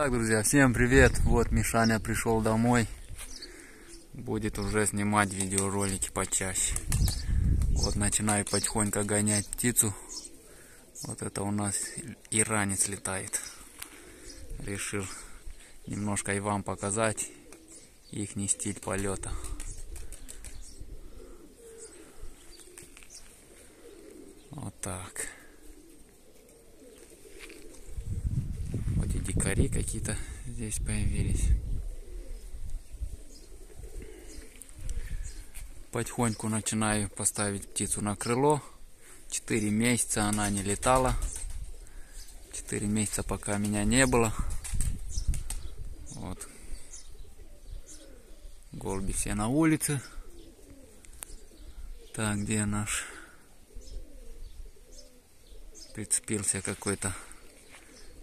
Так, друзья, всем привет! Вот Мишаня пришел домой. Будет уже снимать видеоролики почаще. Вот начинаю потихоньку гонять птицу. Вот это у нас иранец летает. Решил немножко и вам показать их стиль полета. Вот так. Вот и дикари какие-то здесь появились. Потихоньку начинаю поставить птицу на крыло. Четыре месяца она не летала. Четыре месяца пока меня не было. Вот. Голуби все на улице. Так, где наш прицепился какой-то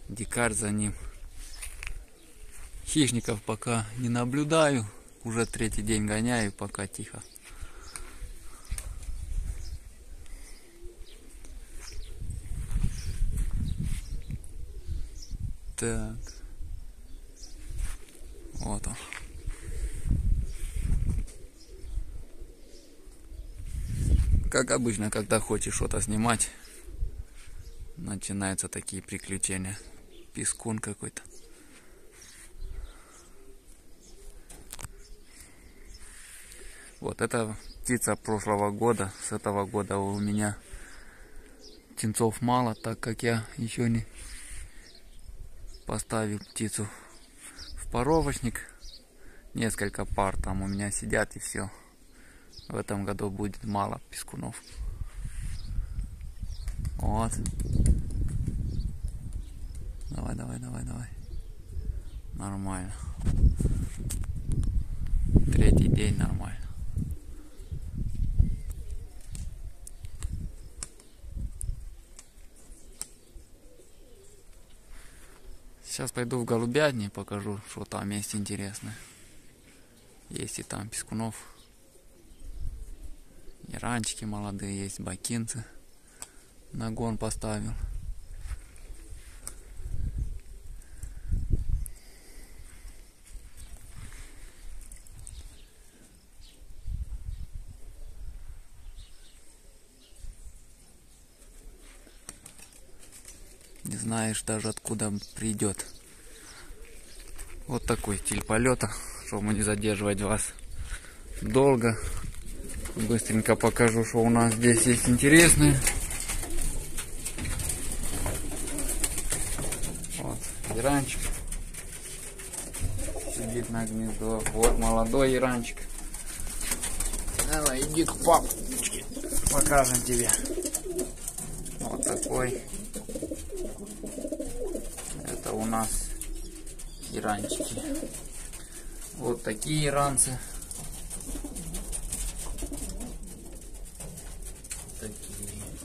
дикарь за ним. Хищников пока не наблюдаю. Уже третий день гоняю, пока тихо. Так. Вот он. Как обычно, когда хочешь что-то снимать, начинаются такие приключения. Пескун какой-то. Вот это птица прошлого года. С этого года у меня птенцов мало, так как я еще не поставил птицу в поровочник. Несколько пар там у меня сидят и все. В этом году будет мало пескунов. Вот. Давай, давай, давай, давай. Нормально. Третий день нормально. Сейчас пойду в голубятни, покажу, что там есть интересное. Есть и там пескунов. И ранчики молодые, есть бакинцы. Нагон поставил. Не знаешь даже откуда придет. Вот такой стиль полета, чтобы не задерживать вас долго. Быстренько покажу, что у нас здесь есть интересное. Вот, иранчик. Сидит на гнездо. Вот молодой иранчик. Давай, иди к папочке. Покажем тебе. Вот такой. Нас иранчики. Вот такие иранцы.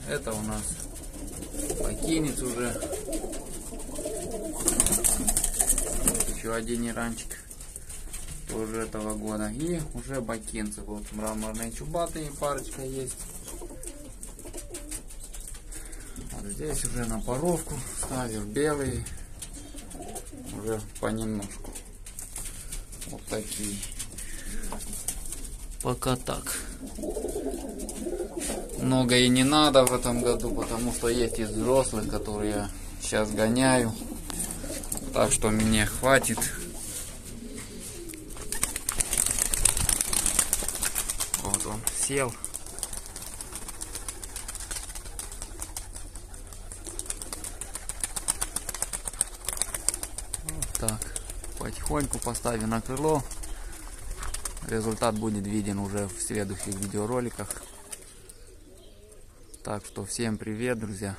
Это у нас покинец уже. Еще один иранчик тоже этого года. И уже бакинцы. Вот мраморные чубатые парочка есть. Вот здесь уже на поровку ставил белые. Уже понемножку. Вот такие. Пока так много и не надо в этом году, потому что есть из взрослых, которые я сейчас гоняю. Так что мне хватит. Вот он сел. Вот так. Потихоньку поставим на крыло. Результат будет виден уже в следующих видеороликах. Так что всем привет, друзья.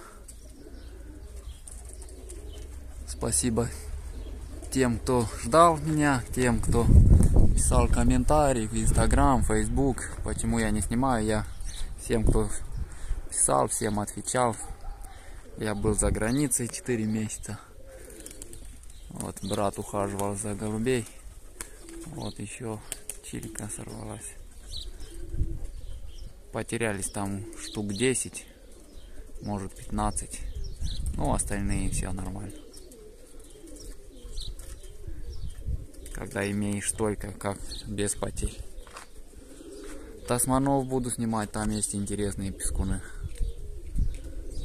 Спасибо тем, кто ждал меня, тем, кто писал комментарии в Инстаграм, Фейсбук. Почему я не снимаю, я всем, кто писал, всем отвечал. Я был за границей 4 месяца. Вот брат ухаживал за голубей. Вот еще чилька сорвалась потерялись там штук 10, может 15. Ну, остальные все нормально. когда имеешь столько, как без потерь. Тасманов буду снимать, там есть интересные пескуны.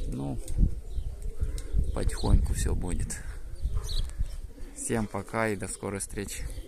Ну, потихоньку все будет. Всем пока и до скорой встречи.